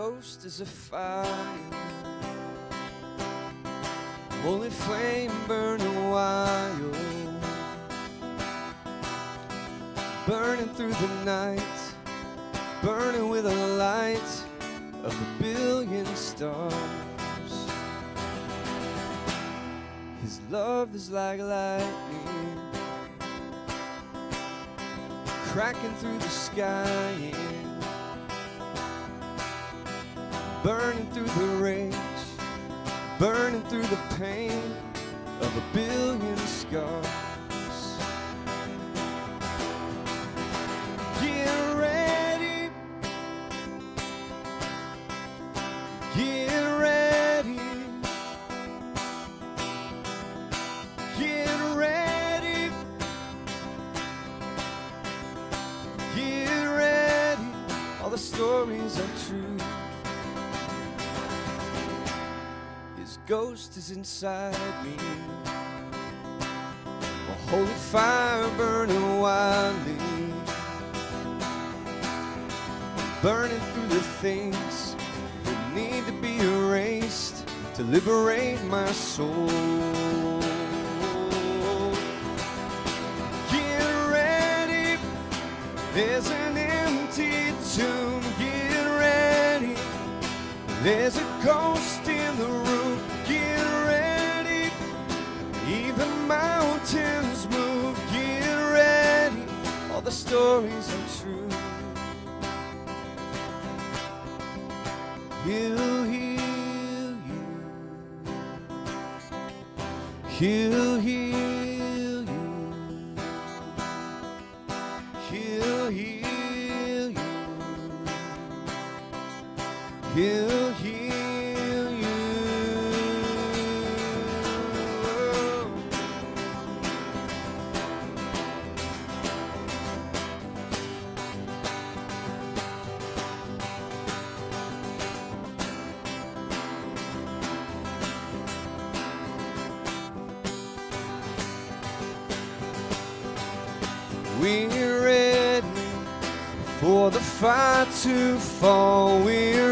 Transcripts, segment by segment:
ghost is a fire. Holy flame burning wild. Burning through the night. Burning with a light of a billion stars. His love is like lightning. Cracking through the sky. Burning through the rage, burning through the pain of a billion scars. Get ready, get ready, get ready, get ready. All the stories are true. Ghost is inside me. A holy fire burning wildly. Burning through the things that need to be erased to liberate my soul. Get ready, there's an empty tomb. Get ready, there's a ghost stories fire to fall. We're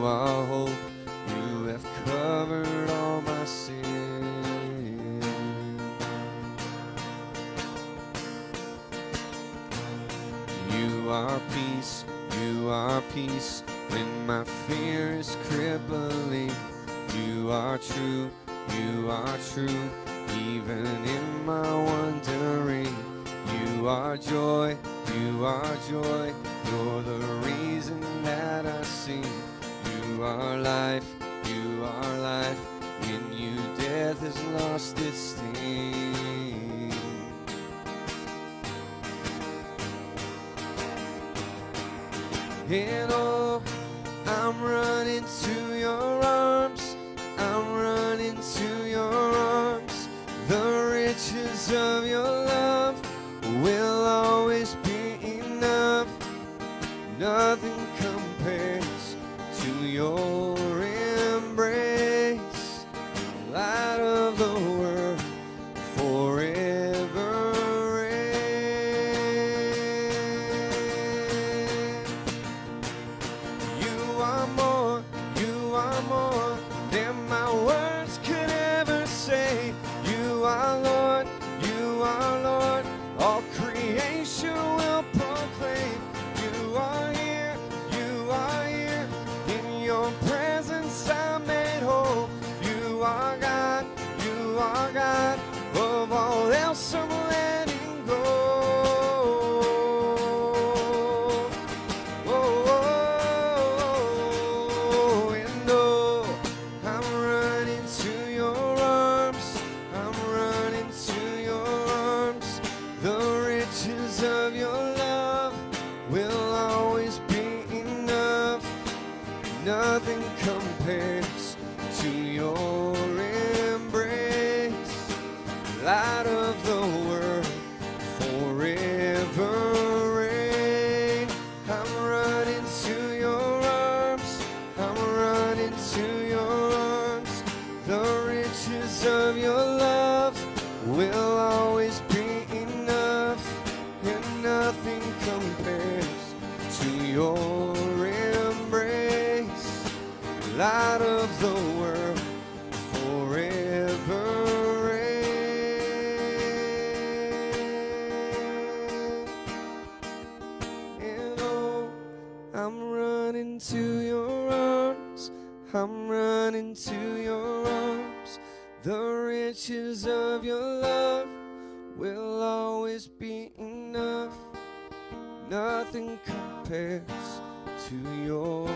you are hope, you have covered all my sin. You are peace, you are peace when my fear is crippling. You are true, you are true even in my wandering. You are joy, you are joy, you're the reason that I sing. You are life, you are life, in you death has lost its sting. And oh, I'm running to your arms. I'm running to your arms. The riches of your you Light of the world forever. And oh, I'm running to your arms. I'm running to your arms. The riches of your love will always be enough. Nothing compares to your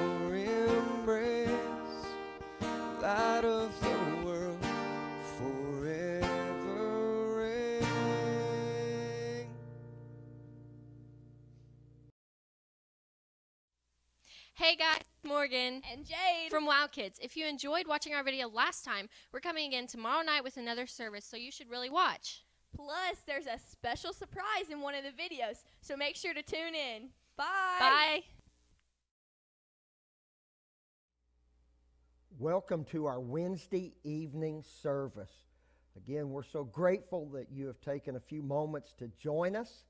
And Jade. from Wow Kids. If you enjoyed watching our video last time, we're coming again tomorrow night with another service, so you should really watch. Plus, there's a special surprise in one of the videos, so make sure to tune in. Bye. Bye. Welcome to our Wednesday evening service. Again, we're so grateful that you have taken a few moments to join us.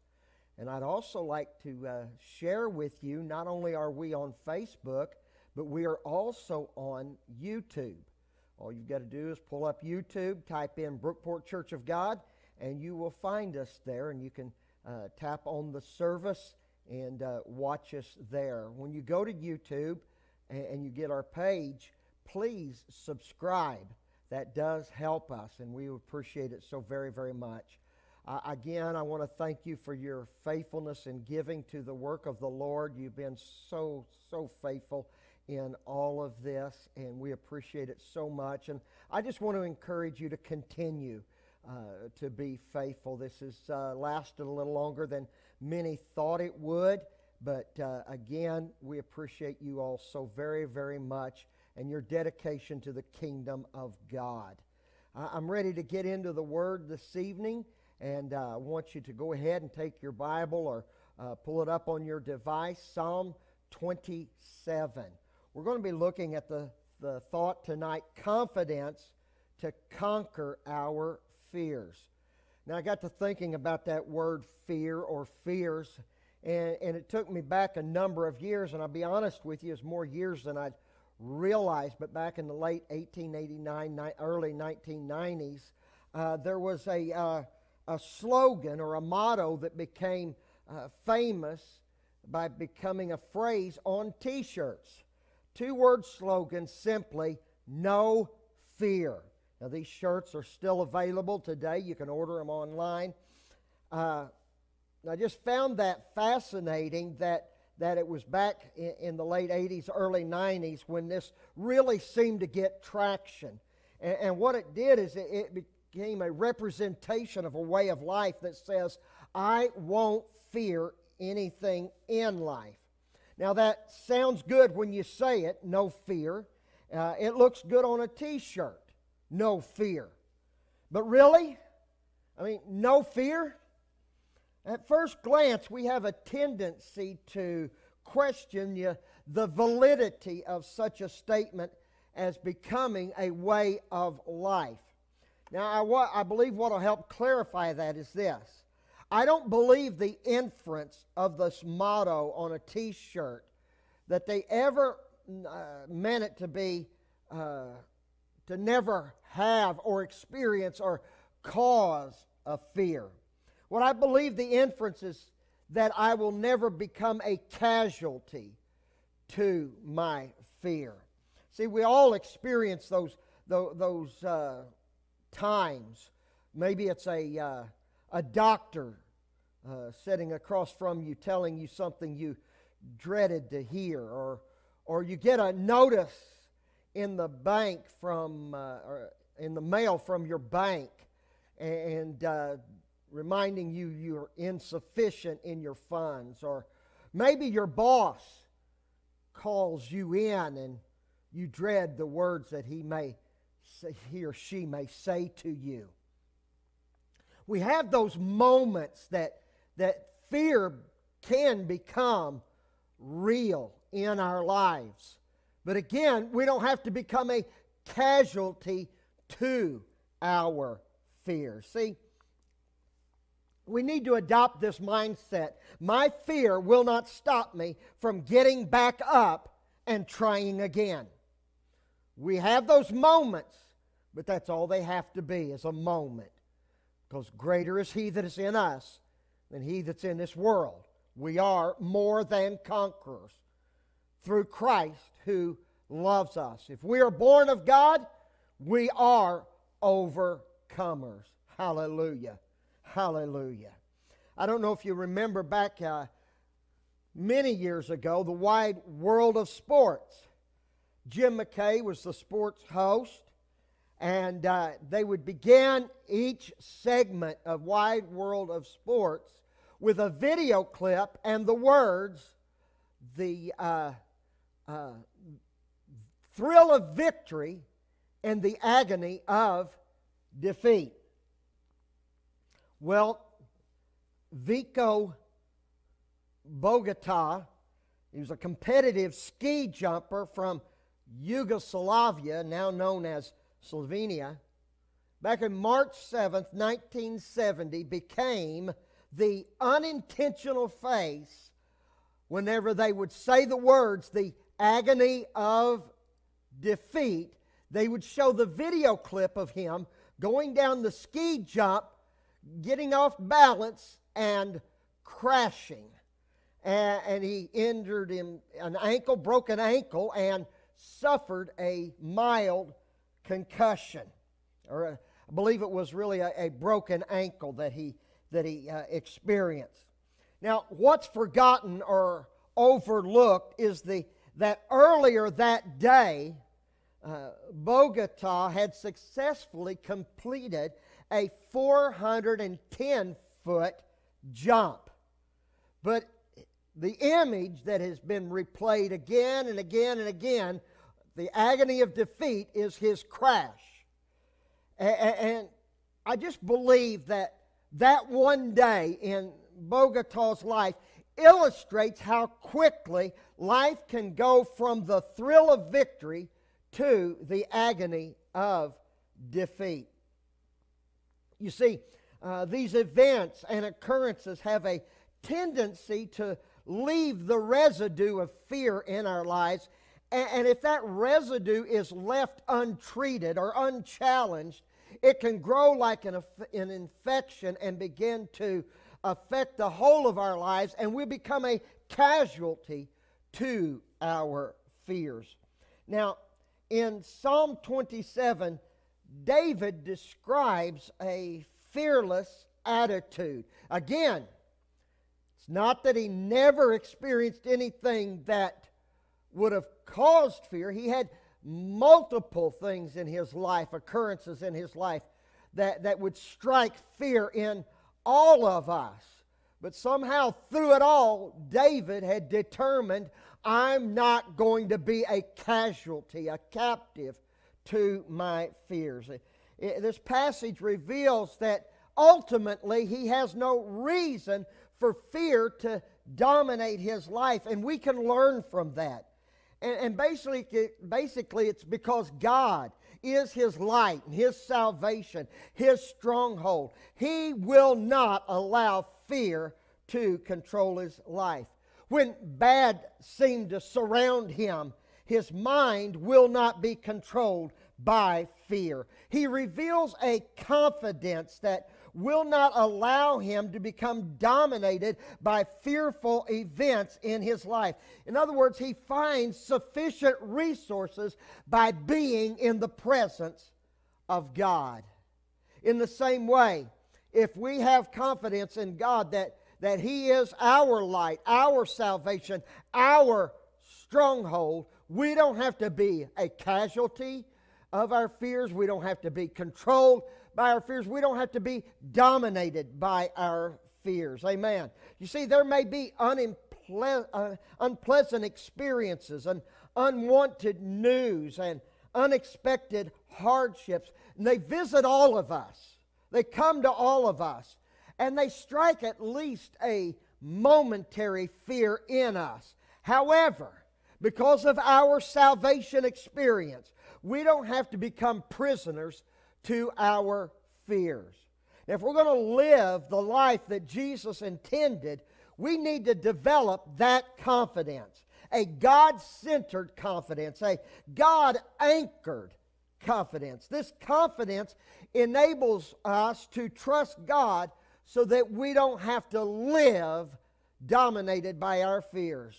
And I'd also like to uh, share with you not only are we on Facebook, but we are also on YouTube. All you've got to do is pull up YouTube, type in Brookport Church of God, and you will find us there. And you can uh, tap on the service and uh, watch us there. When you go to YouTube and, and you get our page, please subscribe. That does help us, and we appreciate it so very, very much. Uh, again, I want to thank you for your faithfulness in giving to the work of the Lord. You've been so, so faithful in all of this, and we appreciate it so much. And I just want to encourage you to continue uh, to be faithful. This has uh, lasted a little longer than many thought it would, but uh, again, we appreciate you all so very, very much and your dedication to the kingdom of God. I'm ready to get into the Word this evening, and uh, I want you to go ahead and take your Bible or uh, pull it up on your device, Psalm 27. We're going to be looking at the, the thought tonight confidence to conquer our fears. Now, I got to thinking about that word fear or fears, and, and it took me back a number of years, and I'll be honest with you, it's more years than I'd realized, but back in the late 1889, ni- early 1990s, uh, there was a, uh, a slogan or a motto that became uh, famous by becoming a phrase on t shirts. Two word slogan simply, no fear. Now, these shirts are still available today. You can order them online. Uh, I just found that fascinating that, that it was back in, in, the late 80s, early 90s when this really seemed to get traction. And, and what it did is it, it became a representation of a way of life that says, I won't fear anything in life. Now, that sounds good when you say it, no fear. Uh, it looks good on a t shirt, no fear. But really? I mean, no fear? At first glance, we have a tendency to question the validity of such a statement as becoming a way of life. Now, I, I believe what will help clarify that is this. I don't believe the inference of this motto on a t shirt that they ever uh, meant it to be uh, to never have or experience or cause a fear. What I believe the inference is that I will never become a casualty to my fear. See, we all experience those, those, uh, times. Maybe it's a, uh, a doctor uh, sitting across from you telling you something you dreaded to hear, or, or you get a notice in the bank from, uh, or in the mail from your bank, and uh, reminding you you're insufficient in your funds. Or maybe your boss calls you in and you dread the words that he may say, he or she may say to you. We have those moments that, that fear can become real in our lives. But again, we don't have to become a casualty to our fear. See, we need to adopt this mindset. My fear will not stop me from getting back up and trying again. We have those moments, but that's all they have to be is a moment. Because greater is He that is in us than He that's in this world. We are more than conquerors through Christ who loves us. If we are born of God, we are overcomers. Hallelujah. Hallelujah. I don't know if you remember back uh, many years ago, the wide world of sports. Jim McKay was the sports host, and uh, they would begin each segment of Wide World of Sports with a video clip and the words, the uh, uh thrill of victory and the agony of defeat. Well, Vinko Bogataj, he was a competitive ski jumper from Yugoslavia, now known as Slovenia, back in March 7th, 1970, became the unintentional face whenever they would say the words, the agony of defeat, they would show the video clip of him going down the ski jump getting off balance and crashing. And, and he injured him an ankle, broken ankle, and suffered a mild concussion. Or a, I believe it was really a, a, broken ankle that he, that he uh, experienced. Now, what's forgotten or overlooked is the, that earlier that day, uh, Bogataj had successfully completed a 410 foot jump. But the image that has been replayed again and again and again, the agony of defeat, is his crash. And I just believe that that one day in Bogataj's life illustrates how quickly life can go from the thrill of victory to the agony of defeat. You see, uh, these events and occurrences have a tendency to leave the residue of fear in our lives. And, and if that residue is left untreated or unchallenged, it can grow like an, an infection and begin to affect the whole of our lives, and we become a casualty to our fears. Now, in Psalm 27, David describes a fearless attitude. Again, it's not that he never experienced anything that would have caused fear. He had multiple things in his life, occurrences in his life, that, that would strike fear in all of us. But somehow, through it all, David had determined I'm not going to be a casualty, a captive to my fears. It, this passage reveals that ultimately he has no reason for fear to dominate his life, and we can learn from that. And, and basically, basically, it's because God is his light and his salvation, his stronghold. He will not allow fear to control his life. When bad seemed to surround him, his mind will not be controlled by fear. He reveals a confidence that will not allow him to become dominated by fearful events in his life. In other words, he finds sufficient resources by being in the presence of God. In the same way, if we have confidence in God that, that He is our light, our salvation, our stronghold, we don't have to be a casualty of our fears. We don't have to be controlled by our fears. We don't have to be dominated by our fears. Amen. You see, there may be uh, unpleasant experiences and unwanted news and unexpected hardships. And they visit all of us, they come to all of us, and they strike at least a momentary fear in us. However, because of our salvation experience, we don't have to become prisoners to our fears. If we're going to live the life that Jesus intended, we need to develop that confidence a God centered confidence, a God anchored confidence. This confidence enables us to trust God so that we don't have to live dominated by our fears.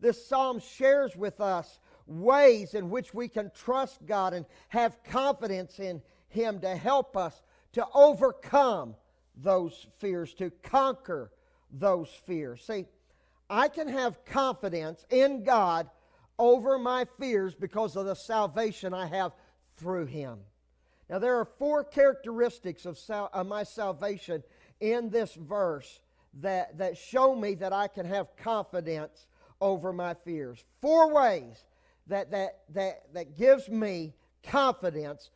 This psalm shares with us ways in which we can trust God and have confidence in him to help us to overcome those fears, to conquer those fears. See, I can have confidence in God over my fears because of the salvation I have through Him. Now, there are four characteristics of, sal- of my salvation in this verse that, that show me that I can have confidence over my fears. Four ways that, that, that, that gives me confidence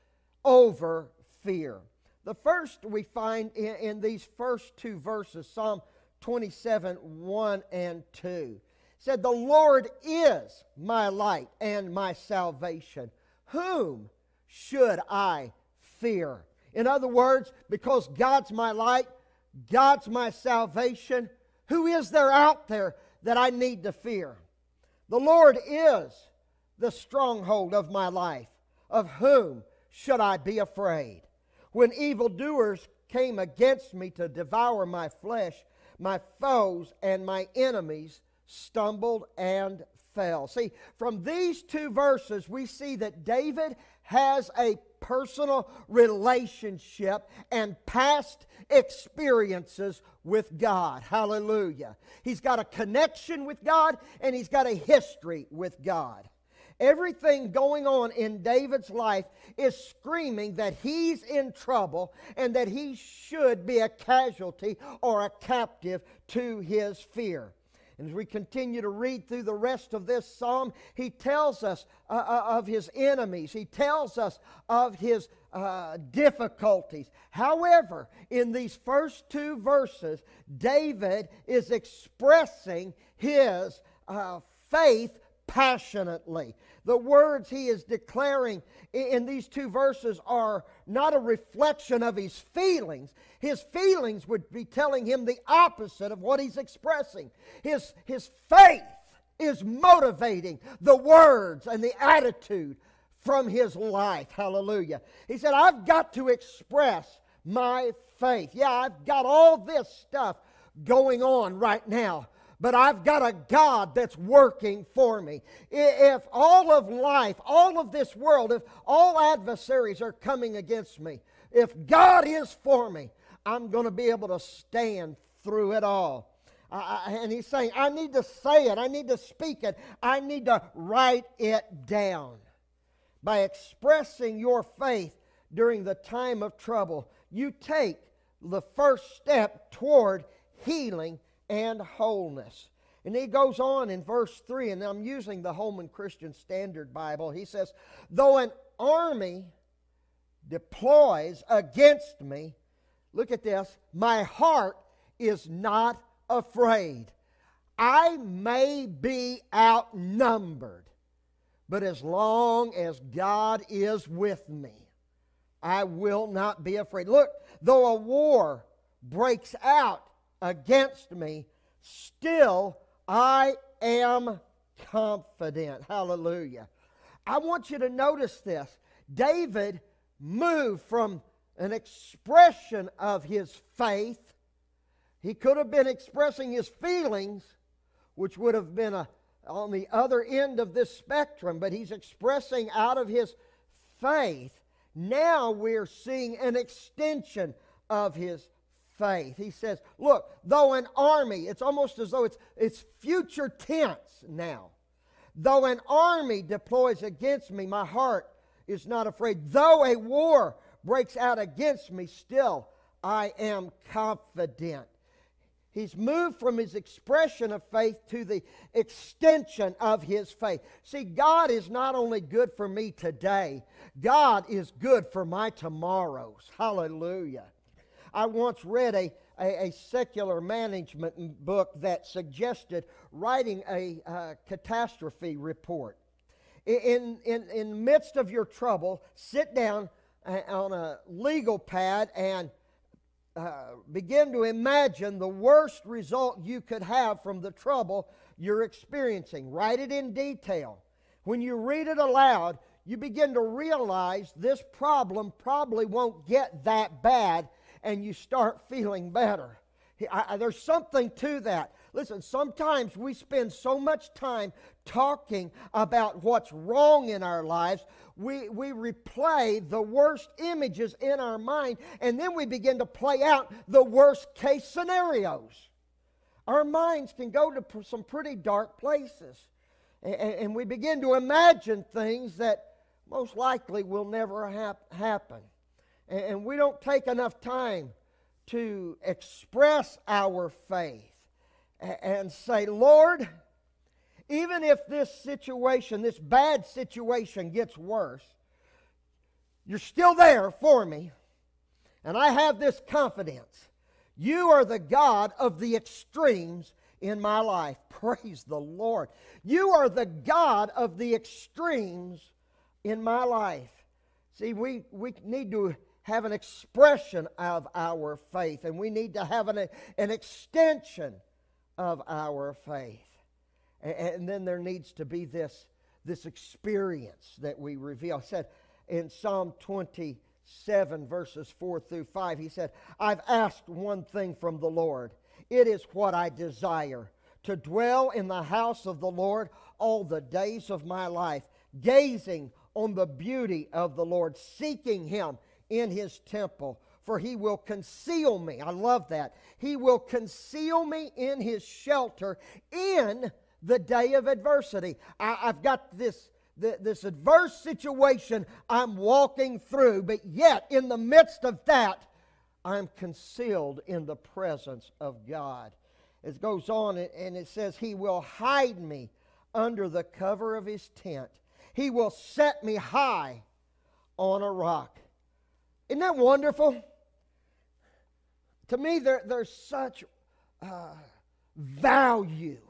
over fear. The first we find in, in these first two verses, Psalm 27 1 and 2. said, The Lord is my light and my salvation. Whom should I fear? In other words, because God's my light, God's my salvation, who is there out there that I need to fear? The Lord is the stronghold of my life. Of whom should I be afraid? When evildoers came against me to devour my flesh, my foes and my enemies stumbled and fell. See, from these two verses, we see that David has a personal relationship and past experiences with God. Hallelujah. He's got a connection with God and he's got a history with God. Everything going on in David's life is screaming that he's in trouble and that he should be a casualty or a captive to his fear. And as we continue to read through the rest of this psalm, he tells us uh, uh of his enemies, he tells us of his uh, difficulties. However, in these first two verses, David is expressing his uh, faith passionately. The words he is declaring in these two verses are not a reflection of his feelings. His feelings would be telling him the opposite of what he's expressing. His, his faith is motivating the words and the attitude from his life. Hallelujah. He said, I've got to express my faith. Yeah, I've got all this stuff going on right now, but I've got a God that's working for me. If all of life, all of this world, if all adversaries are coming against me, if God is for me, I'm going to be able to stand through it all. And he's saying, I need to say it, I need to speak it, I need to write it down. By expressing your faith during the time of trouble, you take the first step toward healing and wholeness. And he goes on in verse 3, and I'm using the Holman Christian Standard Bible. He says, Though an army deploys against me, look at this, my heart is not afraid. I may be outnumbered, but as long as God is with me, I will not be afraid. Look, though a war breaks out against me, still I am confident. Hallelujah. I want you to notice this. David moved from an expression of his faith. He could have been expressing his feelings, which would have been a, on the other end of this spectrum, but he's expressing out of his faith. Now we're seeing an extension of his faith. He says, Look, though an army, it's almost as though it's, it's future tense now. Though an army deploys against me, my heart is not afraid. Though a war breaks out against me, still I am confident. He's moved from his expression of faith to the extension of his faith. See, God is not only good for me today, God is good for my tomorrows. Hallelujah. I once read a, a, a secular management book that suggested writing a uh, catastrophe report. In, in, in the midst of your trouble, sit down uh, on a legal pad and uh, begin to imagine the worst result you could have from the trouble you're experiencing. Write it in detail. When you read it aloud, you begin to realize this problem probably won't get that bad and you start feeling better. I, I, there's something to that. Listen, sometimes we spend so much time talking about what's wrong in our lives, we, we replay the worst images in our mind, and then we begin to play out the worst case scenarios. Our minds can go to some pretty dark places, and, and we begin to imagine things that most likely will never hap- happen and we don't take enough time to express our faith and say, Lord, even if this situation, this bad situation gets worse, you're still there for me. And I have this confidence. You are the God of the extremes in my life. Praise the Lord. You are the God of the extremes in my life. See, we, we need to have an expression of our faith, and we need to have an, an extension of our faith. And, and then there needs to be this, this experience that we reveal. I said in Psalm 27, verses 4 through 5, he said, I've asked one thing from the Lord. It is what I desire to dwell in the house of the Lord all the days of my life, gazing on the beauty of the Lord, seeking Him in his temple, for he will conceal me. I love that. He will conceal me in his shelter in the day of adversity. I, have got this, this adverse situation I'm walking through, but yet in the midst of that, I'm concealed in the presence of God. It goes on and it says, He will hide me under the cover of His tent. He will set me high on a rock. Isn't that wonderful? To me, there, there's such uh, value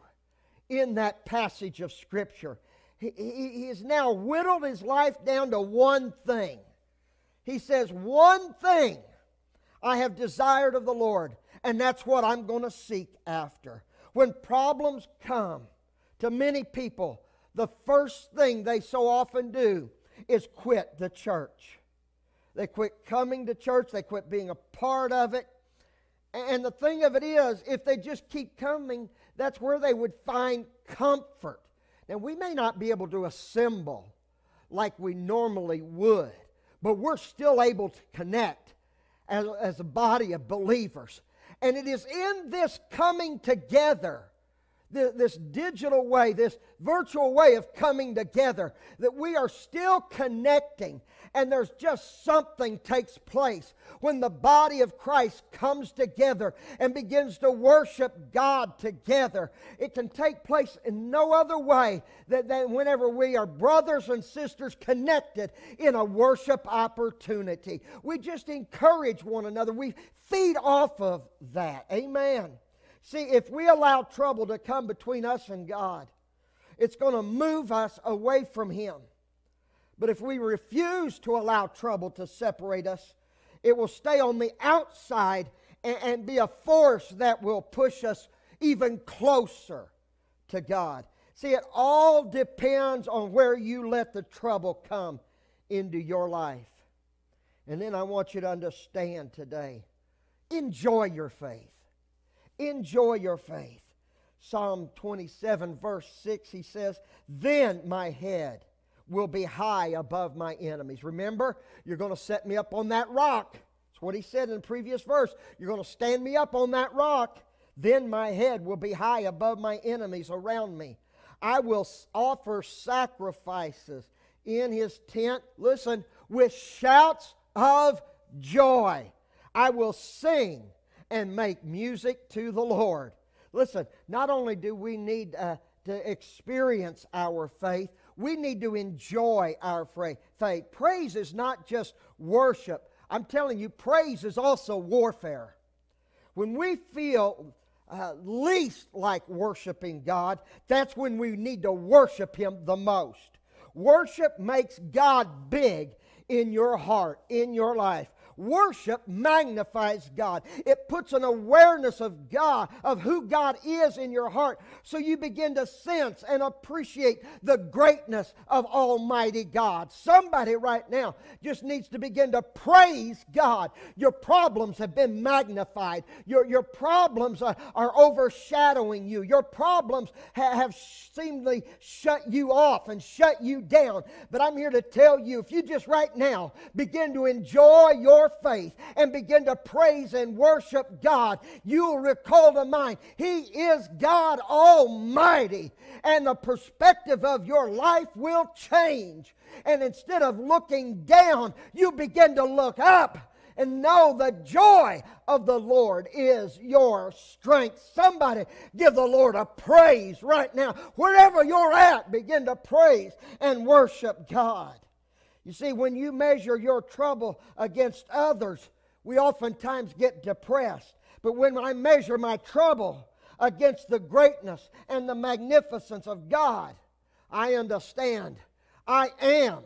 in that passage of Scripture. He, he, he has now whittled his life down to one thing. He says, One thing I have desired of the Lord, and that's what I'm going to seek after. When problems come to many people, the first thing they so often do is quit the church. They quit coming to church. They quit being a part of it. And the thing of it is, if they just keep coming, That's where they would find comfort. Now, we may not be able to assemble like we normally would, but we're still able to connect as, as a body of believers. And it is in this coming together this digital way, this virtual way of coming together, that we are still connecting and there's just something takes place when the body of Christ comes together and begins to worship God together. It can take place in no other way than, than whenever we are brothers and sisters connected in a worship opportunity. We just encourage one another. We feed off of that. Amen. See, if we allow trouble to come between us and God, it's going to move us away from Him. But if we refuse to allow trouble to separate us, it will stay on the outside and, and be a force that will push us even closer to God. See, it all depends on where you let the trouble come into your life. And then I want you to understand today enjoy your faith. Enjoy your faith. Psalm 27, verse 6, he says, Then my head will be high above my enemies. Remember, you're going to set me up on that rock. That's what he said in the previous verse. You're going to stand me up on that rock. Then my head will be high above my enemies around me. I will offer sacrifices in his tent, listen, with shouts of joy. I will sing and make music to the Lord. Listen, not only do we need uh, to experience our faith, we need to enjoy our faith. Praise is not just worship. I'm telling you, praise is also warfare. When we feel uh, least like worshiping God, that's when we need to worship Him the most. Worship makes God big in your heart, in your life. Worship magnifies God. It puts an awareness of God, of who God is in your heart, so you begin to sense and appreciate the greatness of Almighty God. Somebody right now just needs to begin to praise God. Your problems have been magnified, your, your problems are, are overshadowing you, your problems ha- have seemingly shut you off and shut you down. But I'm here to tell you if you just right now begin to enjoy your your faith and begin to praise and worship God, you'll recall to mind He is God Almighty, and the perspective of your life will change. And instead of looking down, you begin to look up and know the joy of the Lord is your strength. Somebody give the Lord a praise right now. Wherever you're at, begin to praise and worship God. You see, when you measure your trouble against others, we oftentimes get depressed. But when I measure my trouble against the greatness and the magnificence of God, I understand I am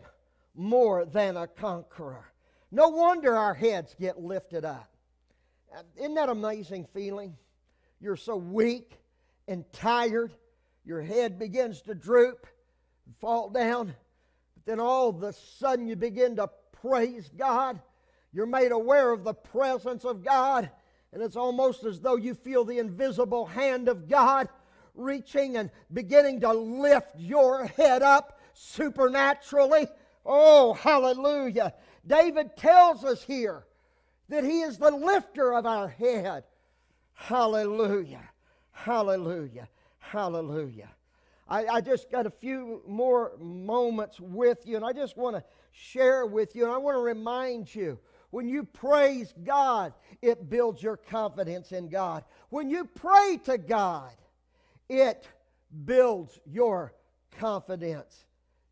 more than a conqueror. No wonder our heads get lifted up. Isn't that amazing feeling? You're so weak and tired, your head begins to droop, fall down then all of a sudden you begin to praise God. You're made aware of the presence of God, and it's almost as though you feel the invisible hand of God reaching and beginning to lift your head up supernaturally. Oh, hallelujah. David tells us here that he is the lifter of our head. Hallelujah. Hallelujah. Hallelujah. I, I just got a few more moments with you, and I just want to share with you, and I want to remind you when you praise God, it builds your confidence in God. When you pray to God, it builds your confidence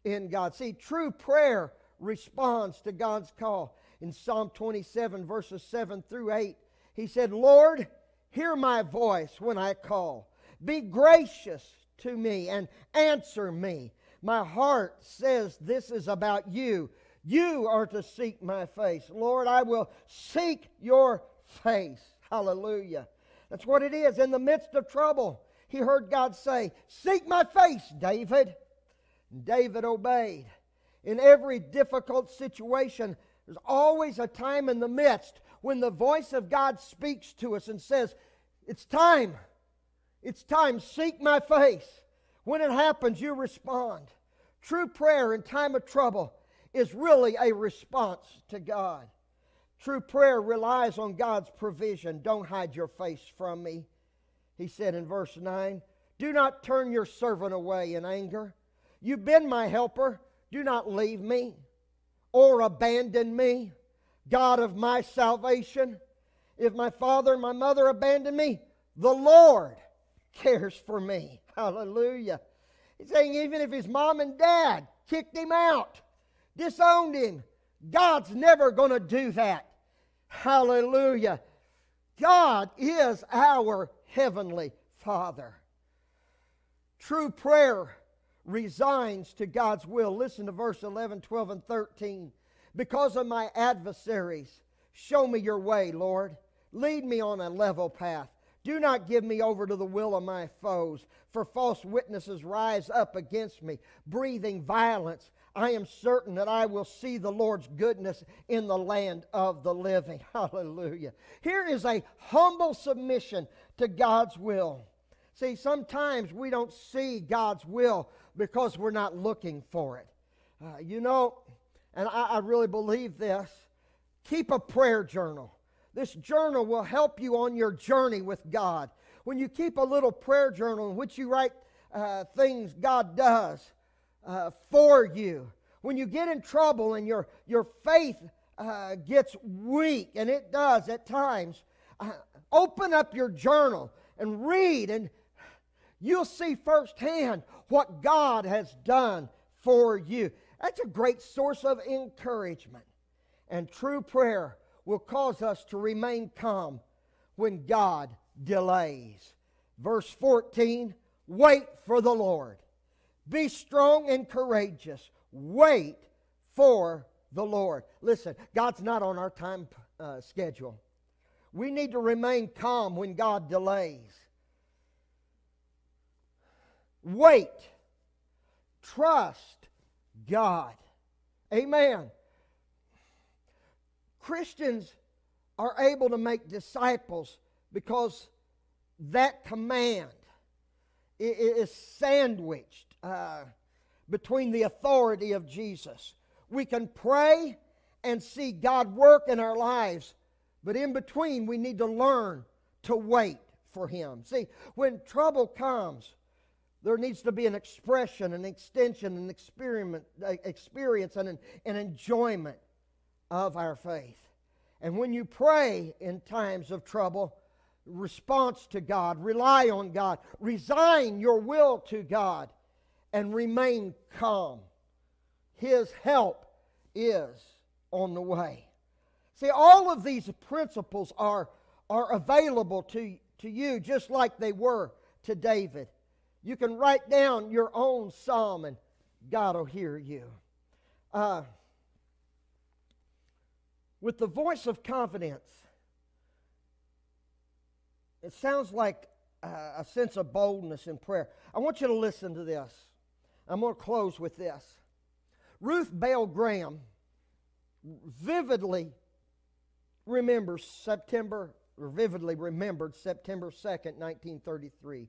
in God. See, true prayer responds to God's call. In Psalm 27, verses 7 through 8, he said, Lord, hear my voice when I call. Be gracious to me and answer me. My heart says this is about you. You are to seek my face. Lord, I will seek your face. Hallelujah. That's what it is. In the midst of trouble, he heard God say, Seek my face, David. David obeyed. In every difficult situation, there's always a time in the midst when the voice of God speaks to us and says, It's time. It's time, seek my face. When it happens, you respond. True prayer in time of trouble is really a response to God. True prayer relies on God's provision. Don't hide your face from me. He said in verse 9, Do not turn your servant away in anger. You've been my helper. Do not leave me or abandon me, God of my salvation. If my father and my mother abandon me, the Lord cares for me. Hallelujah. He's saying even if his mom and dad kicked him out, disowned him, God's never going to do that. Hallelujah. God is our heavenly Father. True prayer resigns to God's will. Listen to verse 11, 12, and 13. Because of my adversaries, show me your way, Lord. Lead me on a level path. Do not give me over to the will of my foes, for false witnesses rise up against me, breathing violence. I am certain that I will see the Lord's goodness in the land of the living. Hallelujah. Here is a humble submission to God's will. See, sometimes we don't see God's will because we're not looking for it. Uh, you know, and I, I really believe this keep a prayer journal. This journal will help you on your journey with God. When you keep a little prayer journal in which you write uh, things God does uh, for you, when you get in trouble and your, your faith uh, gets weak, and it does at times, uh, open up your journal and read, and you'll see firsthand what God has done for you. That's a great source of encouragement. And true prayer will cause us to remain calm when God delays. Verse 14 Wait for the Lord. Be strong and courageous. Wait for the Lord. Listen, God's not on our time uh, schedule. We need to remain calm when God delays. Wait. Trust God. Amen. Christians are able to make disciples because that command is sandwiched uh, between the authority of Jesus. We can pray and see God work in our lives, but in between, we need to learn to wait for Him. See, when trouble comes, there needs to be an expression, an extension, an experiment, experience, and an, an enjoyment of our faith. And when you pray in times of trouble, response to God, rely on God, resign your will to God, and remain calm. His help is on the way. See, all of these principles are, are available to, to you just like they were to David. You can write down your own psalm and God will hear you. Uh, with the voice of confidence, it sounds like a sense of boldness in prayer. I want you to listen to this. I'm going to close with this. Ruth Bell Graham vividly remembers September, or vividly remembered September 2nd, 1933.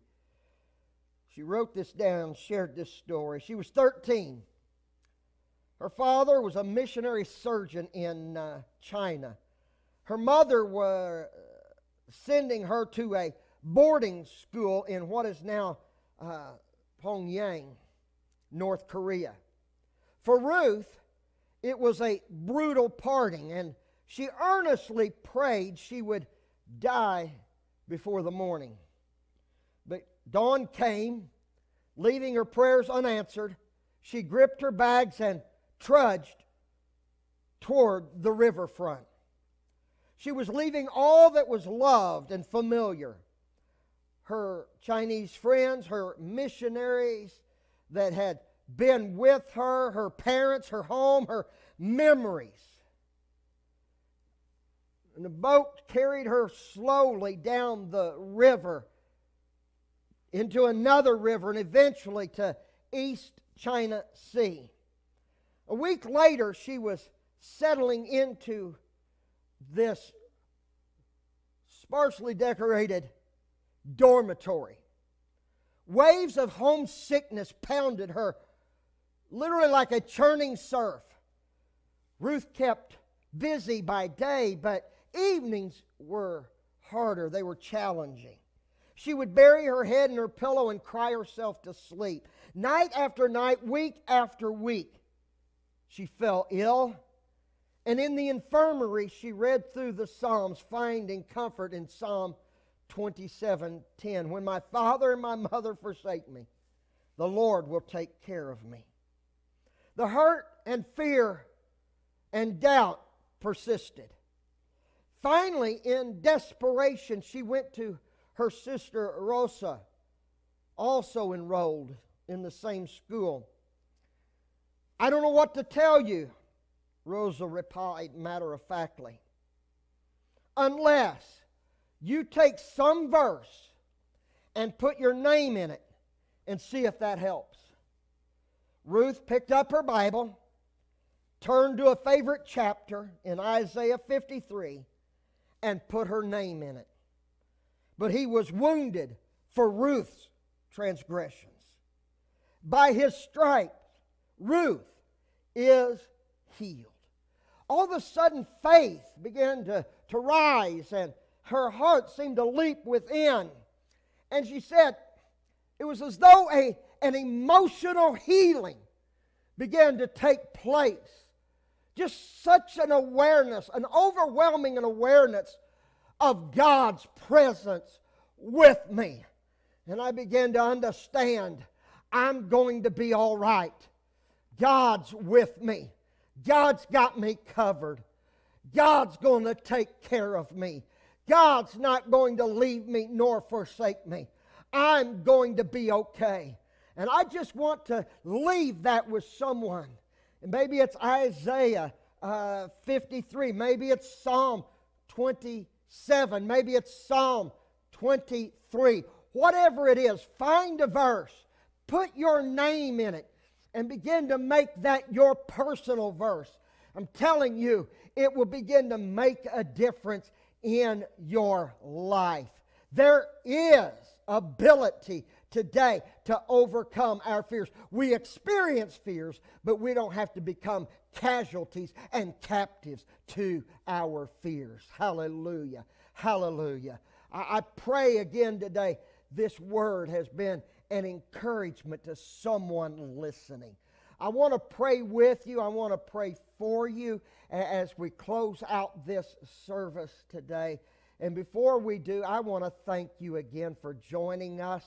She wrote this down, shared this story. She was 13. Her father was a missionary surgeon in uh, China. Her mother was sending her to a boarding school in what is now uh, Pyongyang, North Korea. For Ruth, it was a brutal parting, and she earnestly prayed she would die before the morning. But dawn came, leaving her prayers unanswered. She gripped her bags and trudged toward the riverfront. She was leaving all that was loved and familiar her Chinese friends, her missionaries that had been with her, her parents, her home, her memories. And the boat carried her slowly down the river into another river and eventually to East China Sea. A week later, she was settling into this sparsely decorated dormitory. Waves of homesickness pounded her, literally like a churning surf. Ruth kept busy by day, but evenings were harder, they were challenging. She would bury her head in her pillow and cry herself to sleep. Night after night, week after week, she fell ill. And in the infirmary, she read through the Psalms, finding comfort in Psalm 27:10. When my father and my mother forsake me, the Lord will take care of me. The hurt and fear and doubt persisted. Finally, in desperation, she went to her sister Rosa, also enrolled in the same school. I don't know what to tell you, Rosa replied matter of factly, unless you take some verse and put your name in it and see if that helps. Ruth picked up her Bible, turned to a favorite chapter in Isaiah 53, and put her name in it. But he was wounded for Ruth's transgressions. By his stripes, Ruth is healed. All of a sudden, faith began to, to rise, and her heart seemed to leap within. And she said, it was as though a, an emotional healing began to take place. Just such an awareness, an overwhelming awareness of God's presence with me. And I began to understand I'm going to be all right. God's with me. God's got me covered. God's going to take care of me. God's not going to leave me nor forsake me. I'm going to be okay. And I just want to leave that with someone. And maybe it's Isaiah uh, 53. Maybe it's Psalm 27. Maybe it's Psalm 23. Whatever it is, find a verse, put your name in it, and begin to make that your personal verse. I'm telling you, it will begin to make a difference in your life. There is ability today to overcome our fears. We experience fears, but we don't have to become casualties and captives to our fears. Hallelujah. Hallelujah. I, I pray again today this word has been an encouragement to someone listening. I want to pray with you. I want to pray for you as we close out this service today. And before we do, I want to thank you again for joining us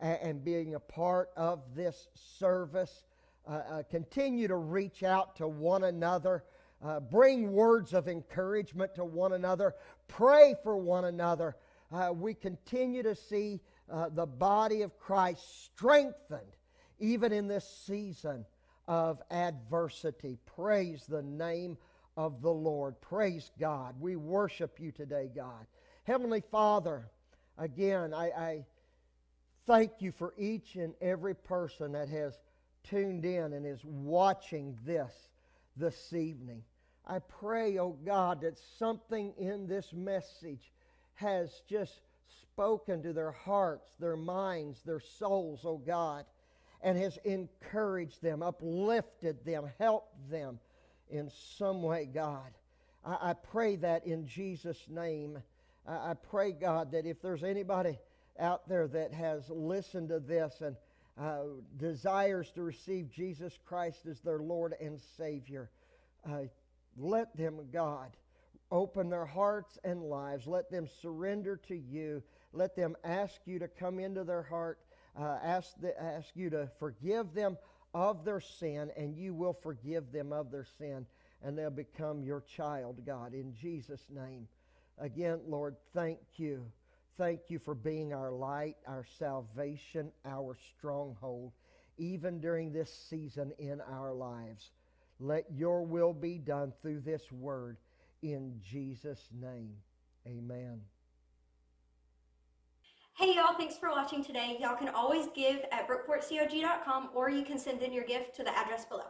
and being a part of this service. Uh, uh, continue to reach out to one another. Uh, bring words of encouragement to one another. Pray for one another. Uh, we continue to see uh, the body of Christ strengthened even in this season of adversity. Praise the name of the Lord. Praise God. We worship you today, God. Heavenly Father, again, I, I thank you for each and every person that has tuned in and is watching this this evening. I pray, oh God, that something in this message has just spoken to their hearts, their minds, their souls, oh God, and has encouraged them, uplifted them, helped them in some way, God. I, I pray that in Jesus' name. I, I pray, God, that if there's anybody out there that has listened to this and uh, desires to receive Jesus Christ as their Lord and Savior, uh, let them, God, open their hearts and lives. Let them surrender to you. Let them ask you to come into their heart, uh, ask, the, ask you to forgive them of their sin, and you will forgive them of their sin, and they'll become your child, God, in Jesus' name. Again, Lord, thank you. Thank you for being our light, our salvation, our stronghold, even during this season in our lives. Let your will be done through this word in Jesus' name. Amen. Hey y'all, thanks for watching today. Y'all can always give at brookportcog.com or you can send in your gift to the address below.